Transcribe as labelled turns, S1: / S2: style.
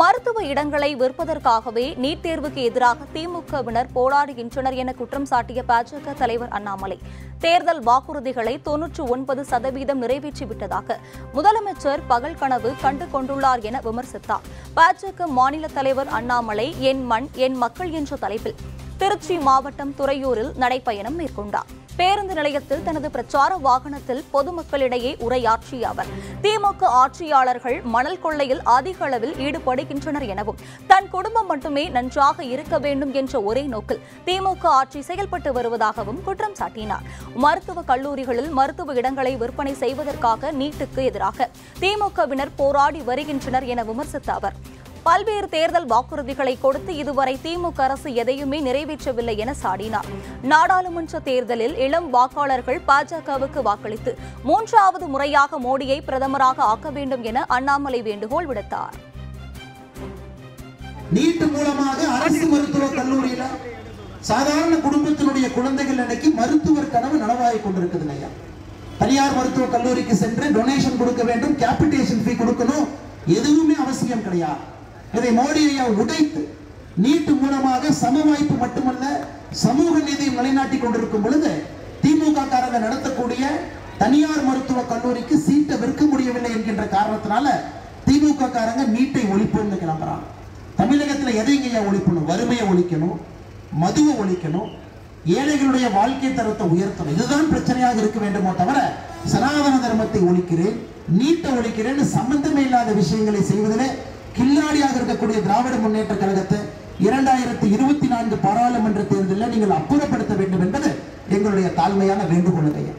S1: மருத்துவ இடங்களை விற்பதற்காகவே நீட் தேர்வுக்கு எதிராக திமுகவினர் போராடுகின்றனர் என குற்றம் சாட்டிய பாஜக தலைவர் அண்ணாமலை. தேர்தல் வாக்குறுதிகளை தொன்னூற்று ஒன்பது சதவீதம் நிறைவேற்றிவிட்டதாக முதலமைச்சர் பகல் கனவு கண்டு கொண்டுள்ளார் என விமர்சித்தார். பாஜக மாநில தலைவர் அண்ணாமலை என் மண் என் மக்கள் என்ற தலைப்பில் திருச்சி மாவட்டம் துறையூரில் நடைப்பயணம் மேற்கொண்டார். பேருந்து நிலையத்தில் தனது பிரச்சார வாகனத்தில் பொதுமக்களிடையே உரையாற்றிய அவர் திமுக ஆட்சியாளர்கள் மணல் கொள்ளையில் அதிக அளவில் ஈடுபடுகின்றனர் எனவும் தன் குடும்பம் மட்டுமே நன்றாக இருக்க வேண்டும் என்ற ஒரே நோக்கில் திமுக ஆட்சி செயல்பட்டு வருவதாகவும் குற்றம் சாட்டினார். மருத்துவ கல்லூரிகளில் மருத்துவ இடங்களை விற்பனை செய்வதற்காக நீட்டுக்கு எதிராக திமுகவினர் போராடி வருகின்றனர் என விமர்சித்த அவர் பல்வேறு தேர்தல் வாக்குறுதிகளை கொடுத்து இதுவரை திமுக அரசு எதையுமே நிறைவேற்றவில்லை என சாடினார் நாடாளுமன்ற தேர்தலில் இளம் வாக்காளர்கள் பாஜகவுக்கு வாக்களித்து மூன்றாவது முறையாக மோடியை பிரதமராக ஆக்க வேண்டும் என அண்ணாமலை வேண்டுகோள் விடுத்தார்.
S2: நீட்டு மூலமாக அரசு மருத்துவக் கல்லூரியில சாதாரண குடும்பத்தினுடைய குழந்தைகள் இன்னைக்கு மருத்துவர் கனவு நனவாகி கொண்டிருக்குது ஐயா. தனியார் மருத்துவக் கல்லூரிக்கு சென்று டொனேஷன் கொடுக்க வேண்டும் கேபிட்டேஷன் ஃபீ கொடுக்கணும் எதுவுமே அவசியம் கிடையாது. இதை மோடி ஐயா உடைத்து நீட்டு மூலமாக சம வாய்ப்பு மட்டுமல்ல சமூக நீதியும் நிலைநாட்டி கொண்டிருக்கும் பொழுது திமுக காரங்க நடத்தக்கூடிய தனியார் மருத்துவ கல்லூரிக்கு சீட்டை விற்க முடியவில்லை என்கின்ற காரணத்தினால திமுக காரங்க நீட்டை ஒழிப்போம்னு கிளம்புறாங்க. தமிழகத்தில் எதைங்க ஐயா ஒழிக்கணும் வறுமையை ஒழிக்கணும் மதுவை ஒழிக்கணும் ஏழைகளுடைய வாழ்க்கை தரத்தை உயர்த்தணும். இதுதான் பிரச்சனையாக இருக்க வேண்டுமோ தவிர சனாதன தர்மத்தை ஒழிக்கிறேன் நீட்டை ஒழிக்கிறேன்னு சம்பந்தமே இல்லாத விஷயங்களை செய்வதிலே கில்லா இருக்கக்கூடிய திராவிட முன்னேற்ற கழகத்தை இரண்டாயிரத்தி இருபத்தி நான்கு பாராளுமன்ற தேர்தலில் நீங்கள் அப்புறப்படுத்த வேண்டும் என்பது எங்களுடைய தாழ்மையான வேண்டுகோளுங்க ஐயா.